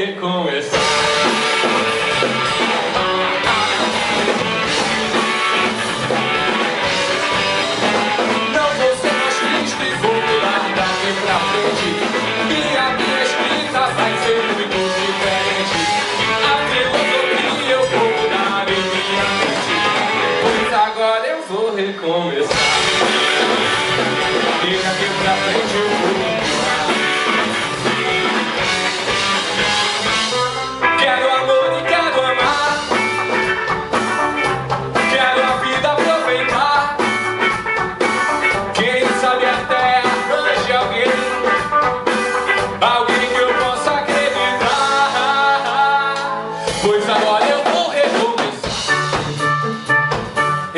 recomeçar. Não vou ser mais triste, vou mudar daqui pra frente. E a minha escrita vai ser muito diferente. A filosofia eu vou mudar em minha mente. Pois agora eu vou recomeçar. E daqui pra frente eu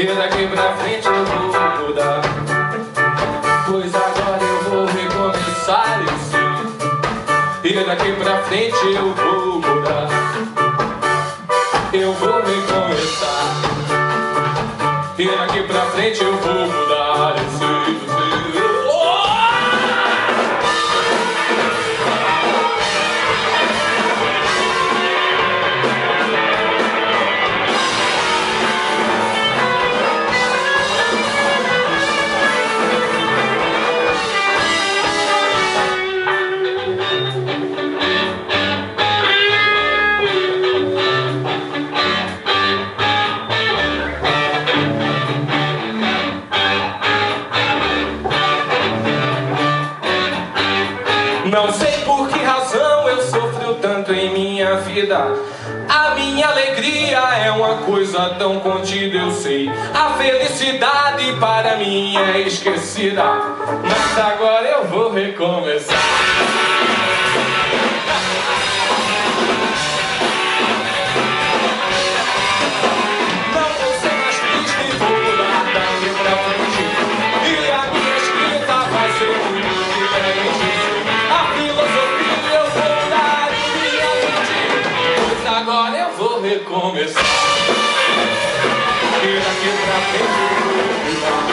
E daqui pra frente eu vou mudar. Pois agora eu vou recomeçar sim. E daqui pra frente eu vou mudar. Eu Não sei por que razão eu sofro tanto em minha vida. A minha alegria é uma coisa tão contida, eu sei. A felicidade para mim é esquecida. Mas agora eu vou recomeçar. recomeçar. E daqui pra frente.